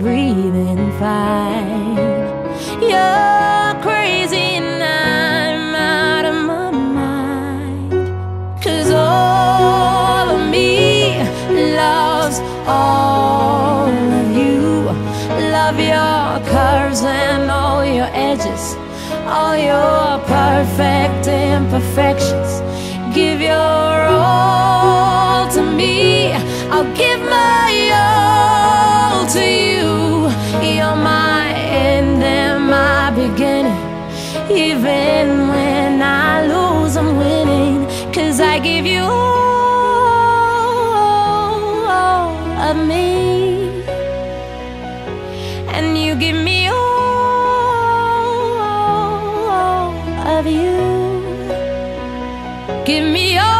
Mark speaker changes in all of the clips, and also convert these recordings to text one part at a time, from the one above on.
Speaker 1: breathing fine. You're crazy and I'm out of my mind. Cause all of me loves all of you. Love your curves and all your edges, all your perfect imperfections. Give your all to me. I'll give my all Even when I lose, I'm winning. Cause I give you all of me. And you give me all of you. Give me all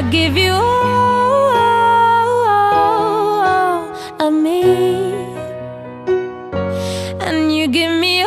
Speaker 1: I give you all of me. And you give me